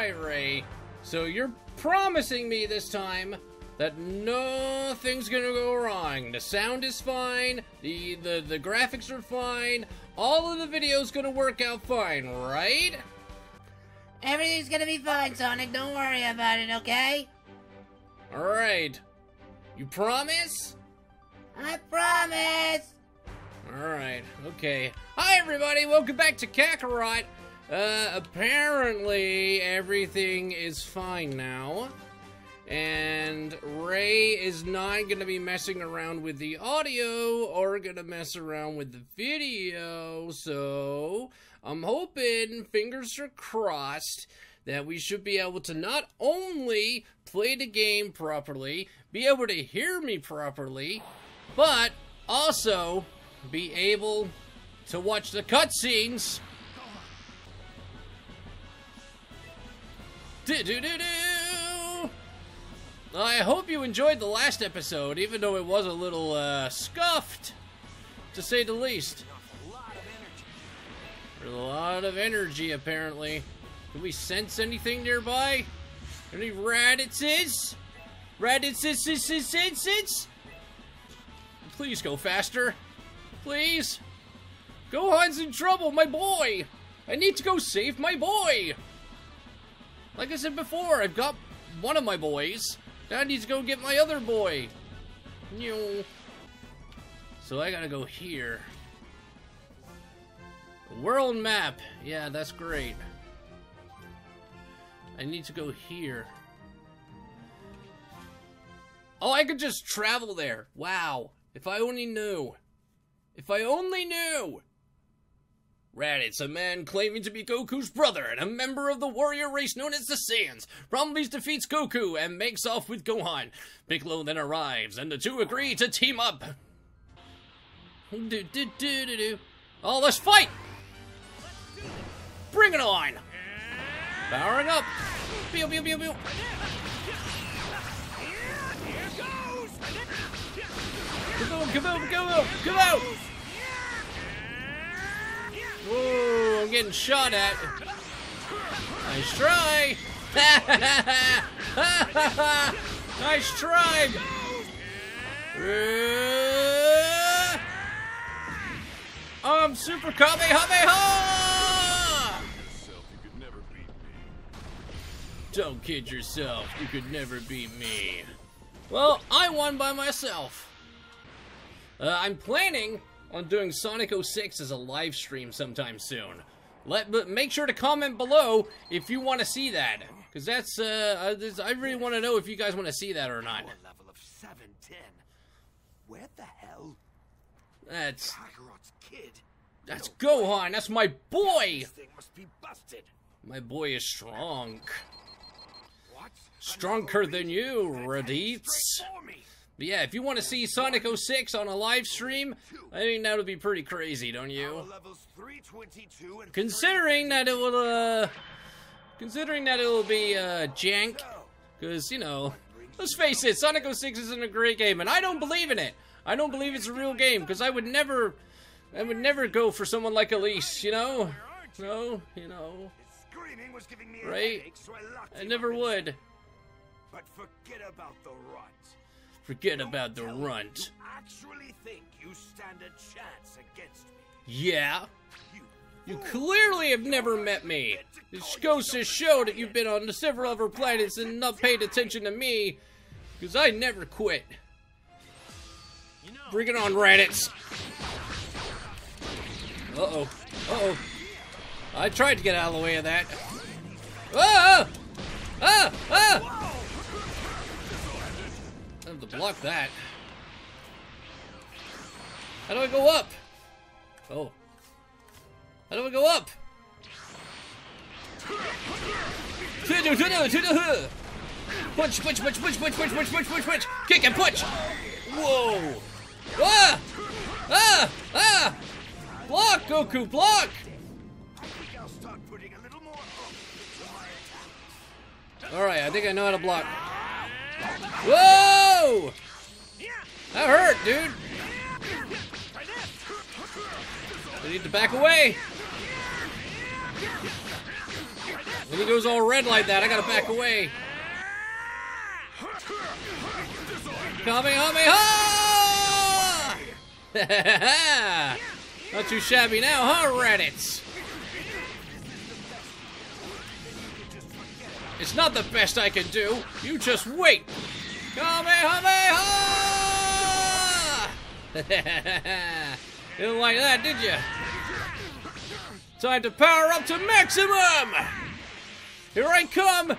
Alright, Ray. So you're promising me this time that nothing's gonna go wrong. The sound is fine, the, the, the graphics are fine, all of the video's gonna work out fine, right? Everything's gonna be fine, Sonic. Don't worry about it, okay? Alright. You promise? I promise! Alright, okay. Hi everybody, welcome back to Kakarot. Uh, apparently everything is fine now. And Ray is not gonna be messing around with the audio or gonna mess around with the video, so I'm hoping, fingers are crossed, that we should be able to not only play the game properly, be able to hear me properly, but also be able to watch the cutscenes. I hope you enjoyed the last episode, even though it was a little uh, scuffed, to say the least. A lot of energy, apparently. Can we sense anything nearby? Any raditses? Raditses? Please go faster. Please. Gohan's in trouble, my boy. I need to go save my boy. Like I said before, I've got one of my boys. Now I need to go get my other boy. Yo. So I gotta go here. World map. Yeah, that's great. I need to go here. Oh, I could just travel there. Wow. If I only knew. If I only knew. Raditz, a man claiming to be Goku's brother and a member of the warrior race known as the Saiyans, promptly defeats Goku and makes off with Gohan. Piccolo then arrives, and the two agree to team up. Do, do, do, do, do. Oh, let's fight! Bring it on! Powering up! Pew, pew, pew, pew! Kaboom, kaboom, kaboom, kaboom! Whoa, I'm getting shot at. Nice try! nice try! I'm Super Kamehameha! Don't kid yourself, you could never beat me. Well, I won by myself. Uh, I'm planning on doing Sonic 06 as a live stream sometime soon. Let but make sure to comment below if you want to see that, because that's uh, I really want to know if you guys want to see that or not. level of 710. Where the hell? That's Kakarot's kid. that's Gohan. That's my boy. This thing must be busted. My boy is strong, What? stronger than you, Raditz. Straight for me. But yeah, if you want to see Sonic 06 on a live stream, I think that would be pretty crazy, don't you? levels 322 and Considering that it will, uh, considering that it will be, uh, jank, because, you know, let's face it, Sonic 06 isn't a great game, and I don't believe in it. I don't believe it's a real game, because I would never, I would never go for someone like Elise, you know? No, you know, his screaming was giving me a Right. I locked I him never would. But forget about the runt. Forget about the runt. Actually think you stand a chance against me? Yeah, You, you clearly have never met me. This goes to show that you've been on several other planets and not paid attention to me, because I never quit. Bring it on, Raditz. Uh-oh. Uh-oh. I tried to get out of the way of that. Ah! Ah! Ah! To block that. How do I go up? Oh. How do I go up? Punch, punch, punch, punch, punch, punch, punch, punch, punch, punch. Kick and punch. Whoa. Ah! Ah! Ah! Block, Goku, block! Alright, I think I know how to block. Whoa! That hurt, dude. I need to back away. When he goes all red like that, I gotta back away. Kamehameha! Not too shabby now, huh, Raditz? It's not the best I can do. You just wait. Kamehameha! Didn't like that, did you? Time to power up to maximum! Here I come!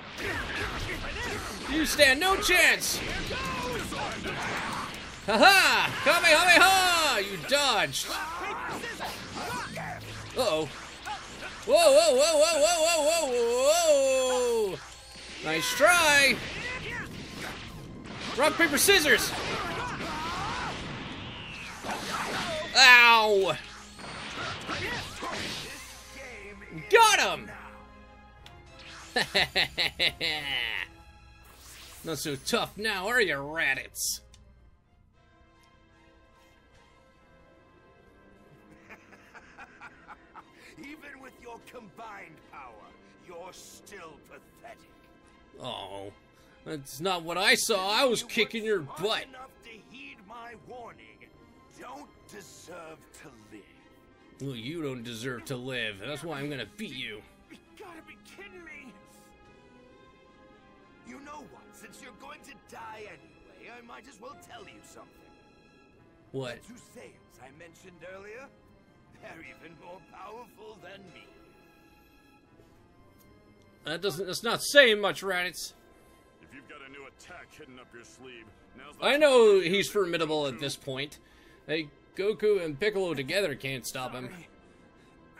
You stand no chance! Haha! -Ha! Kamehameha! You dodged! Uh-oh. Whoa, whoa, whoa, whoa, whoa, whoa, whoa, whoa! Nice try! Rock, paper, scissors! Ow! Got him! Not so tough now, are you, Raditz? Even with your combined power, you're still pathetic. Oh, that's not what I saw. I was kicking your butt. Well, you don't deserve to live. That's why I'm gonna beat you. You gotta be kidding me! You know what? Since you're going to die anyway, I might as well tell you something. What? The two Saiyans I mentioned earlier, they're even more powerful than me. That doesn't. That's not saying much, Raditz. I know he's formidable at this point. Hey, Goku and Piccolo together can't stop him.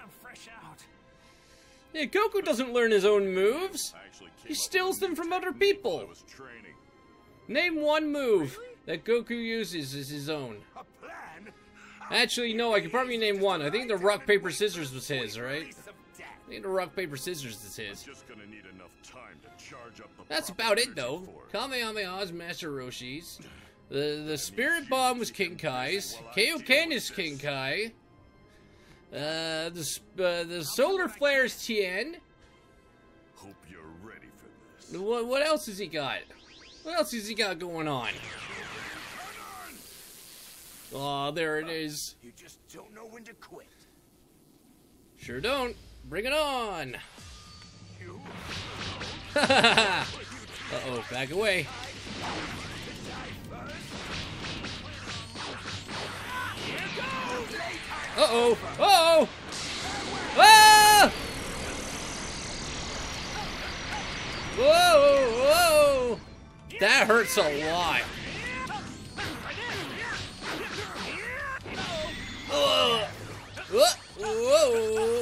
I'm fresh out. Yeah, Goku doesn't learn his own moves. I actually came He steals them from other people. I was training. Name one move that Goku uses as his own. A plan? Actually, no, I could probably name one. I think the rock, paper, scissors was his, right? Piece of death. I think the rock, paper, scissors This is his. Just gonna need enough time to charge up the That's about it, though. Kamehameha's Master Roshi's. The the Spirit Bomb was King Kai's. Kaioken is King Kai. Uh, the uh, the Solar Flare's Tien. Hope you're ready for this. What what else has he got? What else has he got going on? Oh, there it is. You just don't know when to quit. Sure don't. Bring it on. Uh oh, back away. Uh oh. Uh oh. Ah! Whoa, whoa. That hurts a lot. Whoa. Whoa, whoa.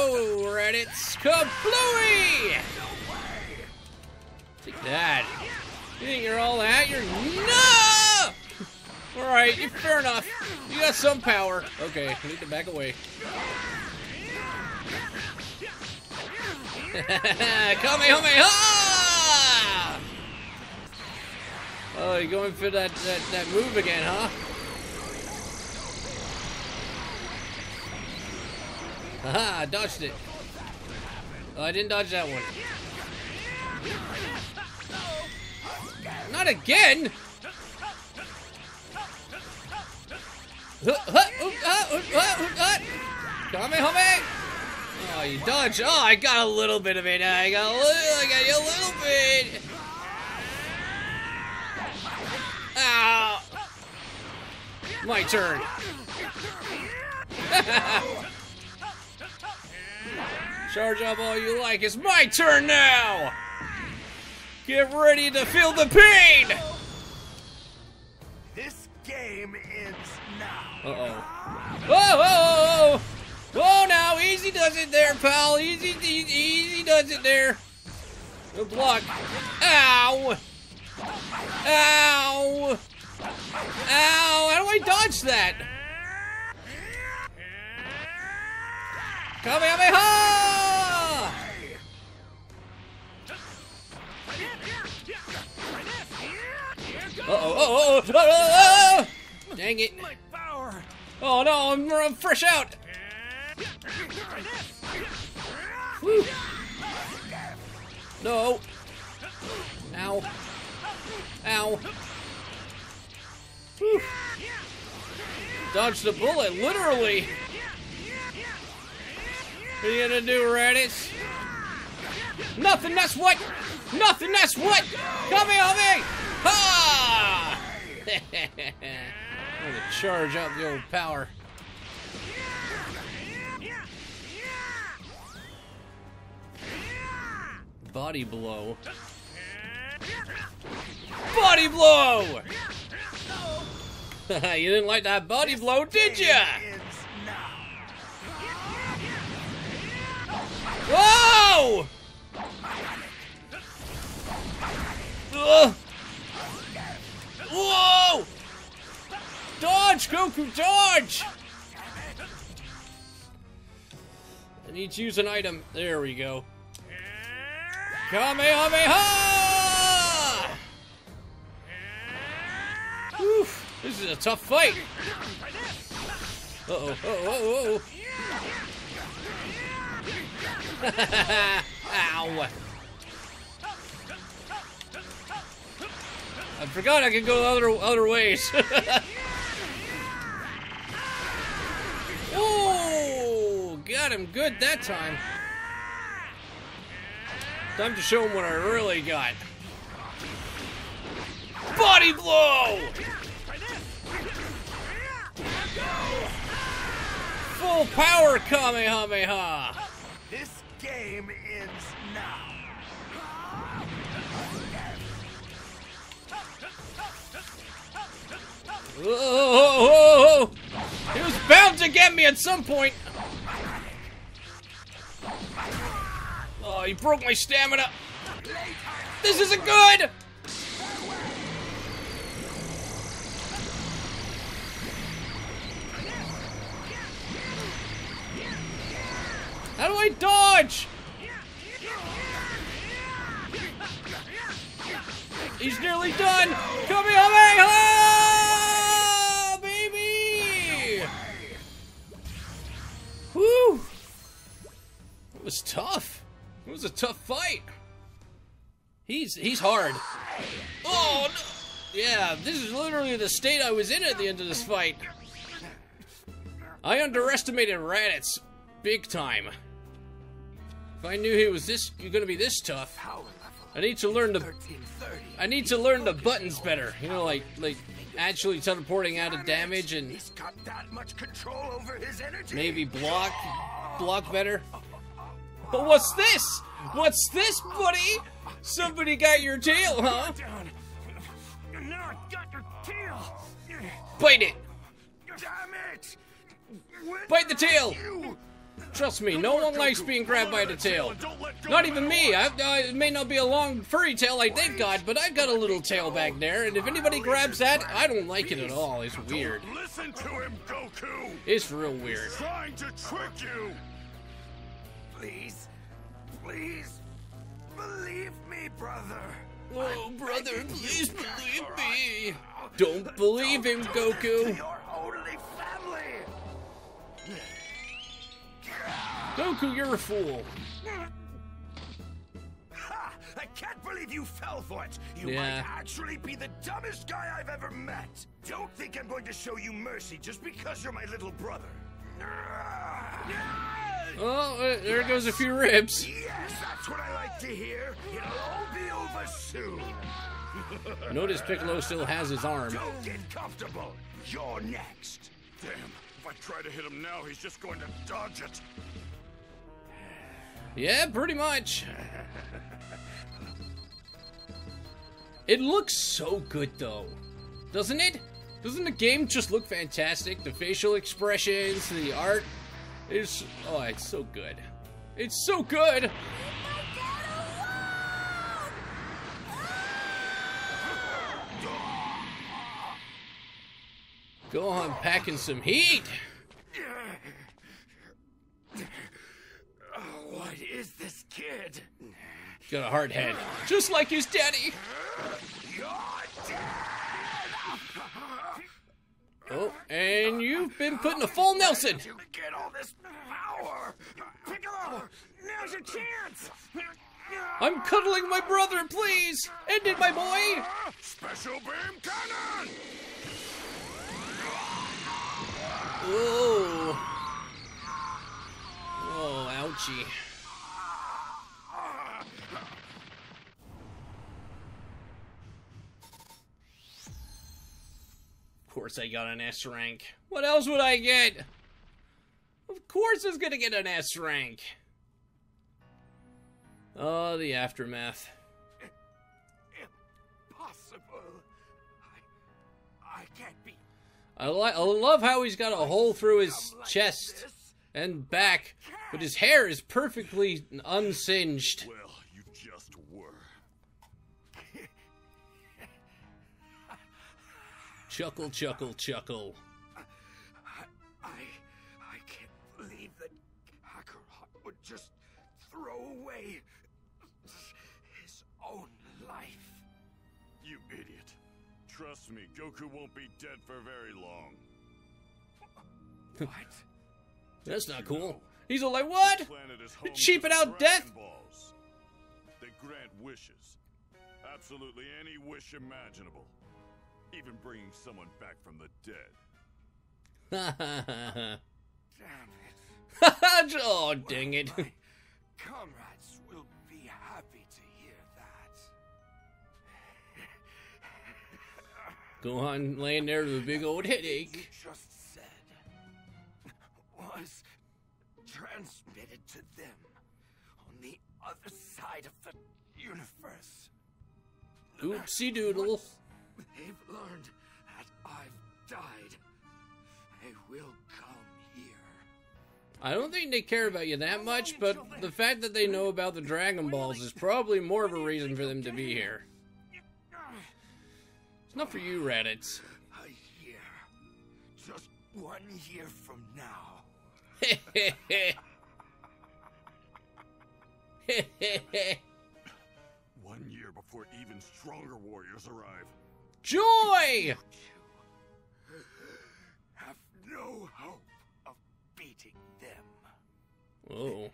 Go, Raditz. Kablooey! Take that. You think you're all that? You're no! Alright, fair enough. You got some power. Okay, I need to back away. Kamehameha! Oh, you're going for that, that, that move again, huh? Haha, dodged it. Oh, I didn't dodge that one. Not again! Kamehame! Oh, you dodged. Oh, I got a little bit of it. I got a little, I got you a little bit. Ow! My turn. Charge up all you like. It's my turn now. Get ready to feel the pain. This game ends now. Uh oh. Whoa, whoa, whoa, whoa! Whoa, now, easy does it there, pal. Easy, easy, easy does it there. Good luck. Ow! Ow! Ow! How do I dodge that? Kamehameha! Uh oh, oh, oh, oh, oh, Dang it. My power. Oh no, I'm, I'm fresh out. Woo. No. Ow. Ow. Whew. Dodged the bullet, literally. What are you gonna do, Raditz? Nothing, that's what! Nothing, that's what! Come here, on me! Ha! I'm gonna charge up the old power. Body blow. Body blow! you didn't like that body blow, did ya? Whoa! Ugh. Whoa! Dodge, Goku, dodge! I need to use an item. There we go. Kamehameha! Oof, this is a tough fight. Uh-oh, uh-oh, uh-oh. Ow. I forgot I could go other other ways. Ooh, got him good that time. Time to show him what I really got. Body blow! Full power Kamehameha! Whoa! He was bound to get me at some point. Oh, he broke my stamina. This isn't good. How do I dodge? He's nearly done. Kamehameha, was tough. It was a tough fight. He's he's hard. Oh no. Yeah, this is literally the state I was in at the end of this fight. I underestimated Raditz big time. If I knew he was this you're gonna be this tough, I need to learn the 1330. I need to learn the buttons better. You know, like like actually teleporting out of damage and He's got that much control over his energy. maybe block block better. But what's this? What's this, buddy? Somebody got your tail, huh? Now I got your tail. Bite it. Damn it! When Bite the tail. You Trust me, no one likes being grabbed by the tail. Not even me. I, I, it may not be a long furry tail like they've got, but I've got a little tail back there, and if anybody grabs that, I don't like it at all. It's weird. Listen to him, Goku! It's real weird. Trying to trick you! Please, please, believe me, brother. Oh, brother, please believe me. Don't believe him, Goku. Your only family. Goku, you're a fool. Ha! I can't believe you fell for it. You Yeah. might actually be the dumbest guy I've ever met. Don't think I'm going to show you mercy just because you're my little brother. Oh, uh, there goes a few ribs. Yes, that's what I like to hear. It'll all be over soon. Notice Piccolo still has his arm. Don't get comfortable. You're next. Damn, if I try to hit him now, he's just going to dodge it. Yeah, pretty much. It looks so good though, doesn't it? Doesn't the game just look fantastic? The facial expressions, the art is oh, it's so good. It's so good. Go on, packing some heat. What is this kid? Got a hard head, just like his daddy. Oh, and you've been putting a full Nelson. You get all this power. Piccolo, Now's your chance! I'm cuddling my brother, please! End it, my boy! Special beam cannon! Oh. Oh, ouchie. Course I got an S rank. What else would I get? Of course it's gonna get an S rank. Oh, the aftermath. Impossible. I, I can't be. I, li- I love how he's got a hole through his like chest this. and back, but his hair is perfectly unsinged. Well, Chuckle, chuckle, chuckle. I, I, I can't believe that Kakarot would just throw away his own life. You idiot. Trust me, Goku won't be dead for very long. What? That's not cool. He's all like, what? Planet is home to Cheaping out death? Balls. They grant wishes. Absolutely any wish imaginable. Even bringing someone back from the dead. Ha ha ha. Damn it. oh, dang it. Comrades will be happy to hear that. Go on, laying there with a big old headache. just said was transmitted to them on the other side of the universe. Oopsie doodle. what They've learned that I've died. They will come here. I don't think they care about you that much, but the fact that they know about the Dragon Balls is probably more of a reason for them to be here. It's not for you, Raditz. A year. Just one year from now. One year before even stronger warriors arrive. Joy! Have no hope of beating them. Oh.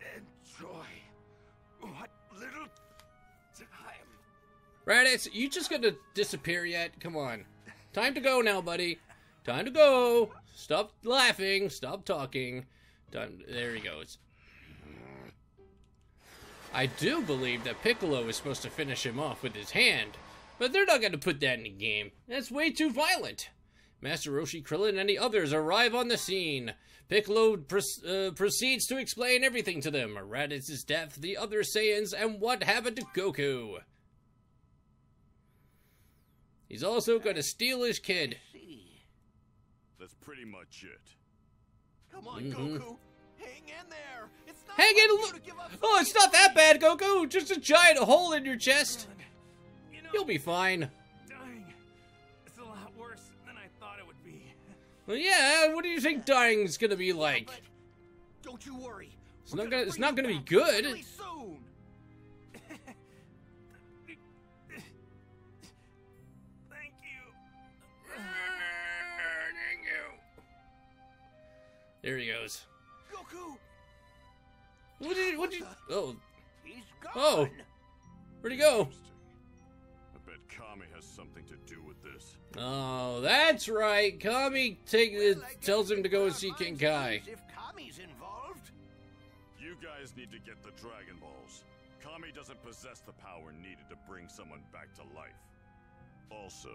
Enjoy what little time. Raditz, you just gonna disappear yet? Come on. Time to go now, buddy. Time to go. Stop laughing. Stop talking. Time. There he goes. I do believe that Piccolo is supposed to finish him off with his hand, but they're not going to put that in the game. That's way too violent. Master Roshi, Krillin, and the others arrive on the scene. Piccolo pr- uh, proceeds to explain everything to them Raditz's death, the other Saiyans, and what happened to Goku. He's also going to steal his kid. That's pretty much it. Come on, Mhm. Goku. Hang in there. It's not Hang in, you look. to give up Oh, it's not that bad, Goku. Just a giant hole in your chest. You know, You'll be fine. Dying. It's a lot worse than I thought it would be. Well, yeah. What do you think dying's gonna be like? But don't you worry. It's We're not gonna- it's not gonna be good. Really soon. Thank you. There he goes. Goku, What did? What did? Oh, he's gone. Oh. where'd he go? Something to do with this. Oh, that's right. Kami take Well, tells him to go and see can King Kai. If Kami's involved. You guys need to get the Dragon Balls. Kami doesn't possess the power needed to bring someone back to life. Also,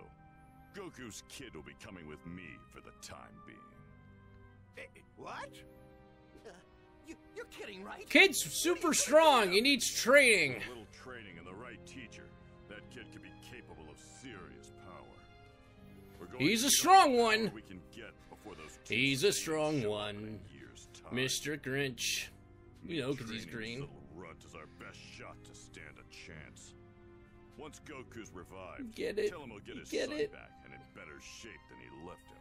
Goku's kid will be coming with me for the time being. Eh, what? Uh, you, you're kidding, right? Kid's super strong. He needs training. A little training and the right teacher, that kid could be capable of serious power. He's a strong one. We can get before those He's a strong one. in a year's time. Mr. Grinch. We know 'cause he's green. runt is our best shot to stand a chance. Once Goku's revived, Get it. tell him he'll get his Get son it. back and in better shape than he left him.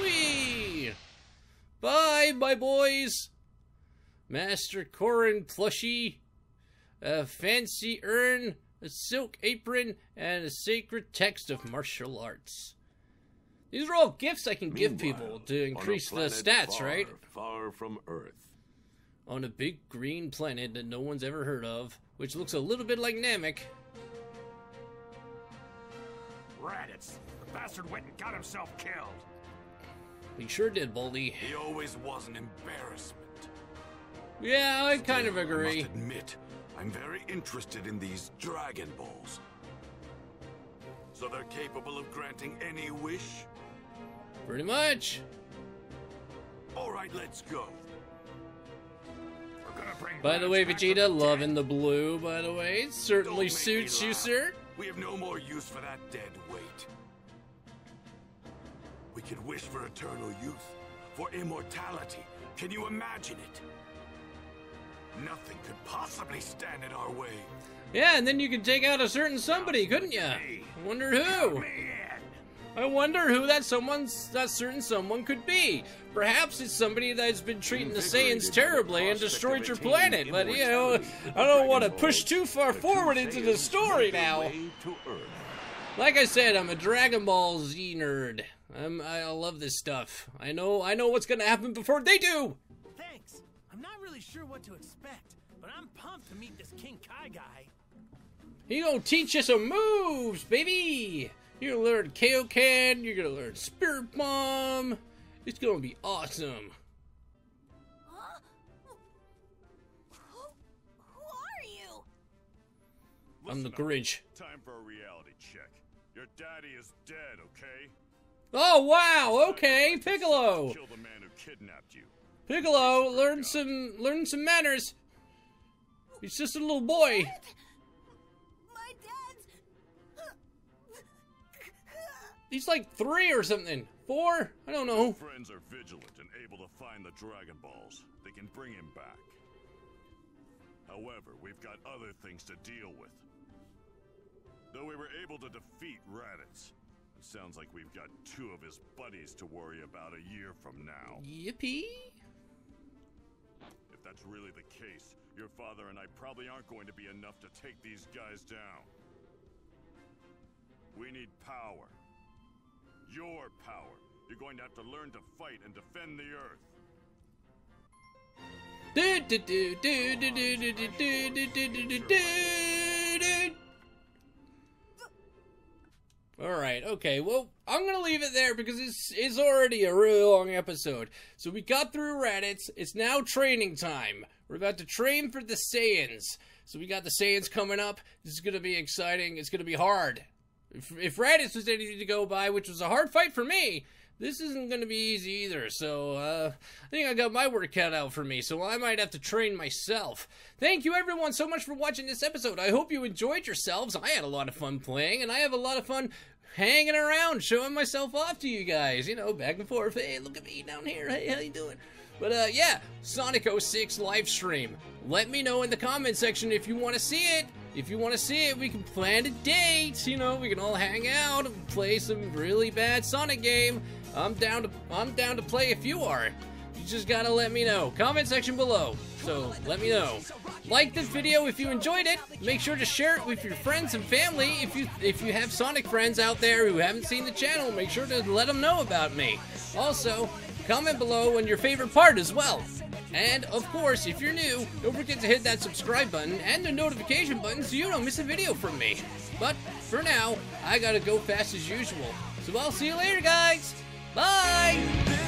Whee! Bye, my boys. Master Korin plushie, a fancy urn, a silk apron, and a sacred text of martial arts. These are all gifts I can give people to increase the stats, far, right? Far from Earth. On a big green planet that no one's ever heard of, which looks a little bit like Namek. Raditz, the bastard went and got himself killed. He sure did, Baldy. He always was an embarrassment. Yeah, I kind of I agree. must admit, I'm very interested in these Dragon Balls. So they're capable of granting any wish? Pretty much. All right, let's go. We're gonna bring By the way, Vegeta, the loving the blue, by the way. It certainly Don't make me suits you, sir. We have no more use for that dead weight. We could wish for eternal youth, for immortality. Can you imagine it? Nothing could possibly stand in our way. Yeah, and then you could take out a certain somebody, couldn't ya? I wonder who. I wonder who that someone's that certain someone could be. Perhaps it's somebody that's been treating the Saiyans terribly and destroyed your planet. But you know, I don't want to push too far forward into the story now. way to Earth. Like I said, I'm a Dragon Ball Z nerd. I'm, I love this stuff. I know I know what's gonna happen before they do. Thanks. I'm really sure what to expect, but I'm pumped to meet this King Kai guy. He gonna teach you some moves, baby. You're gonna learn Kaioken. You're gonna learn Spirit Bomb. It's gonna be awesome. Huh? Who, who are you? I'm the Listen up. Grinch. Time for a reality check. Your daddy is dead, okay? Oh wow, okay, Piccolo. Kill the man who kidnapped you. Piccolo, learn some learn some manners. He's just a little boy. My dad's. He's like three or something. Four? I don't know. Friends are vigilant and able to find the Dragon Balls. They can bring him back. However, we've got other things to deal with. Though we were able to defeat Raditz, it sounds like we've got two of his buddies to worry about a year from now. Yippee. That's really the case, your father and I probably aren't going to be enough to take these guys down. We need power. Your power. You're going to have to learn to fight and defend the Earth. Do, do, do, do, do, do, do, do, do, do, do, do, do. All right, okay. Well, I'm gonna leave it there because it's it's already a really long episode. So we got through Raditz. It's now training time. We're about to train for the Saiyans. So we got the Saiyans coming up. This is gonna be exciting. It's gonna be hard. If, if Raditz was anything to go by, which was a hard fight for me, this isn't going to be easy either. So uh, I think I got my work cut out for me. So I might have to train myself. Thank you everyone so much for watching this episode. I hope you enjoyed yourselves. I had a lot of fun playing, and I have a lot of fun hanging around, showing myself off to you guys. You know, back and forth. Hey, look at me down here. Hey, how you doing? But uh, yeah, Sonic 06 live stream. Let me know in the comment section if you want to see it. If you want to see it, we can plan a date. You know, we can all hang out and play some really bad Sonic game. I'm down to I'm down to play if you are. You just gotta let me know. Comment section below. So let me know. Like this video if you enjoyed it. Make sure to share it with your friends and family. If you if you have Sonic friends out there who haven't seen the channel, make sure to let them know about me. Also, comment below on your favorite part as well. And of course, if you're new, don't forget to hit that subscribe button and the notification button so you don't miss a video from me. But for now, I gotta go fast as usual. So I'll see you later, guys. Bye.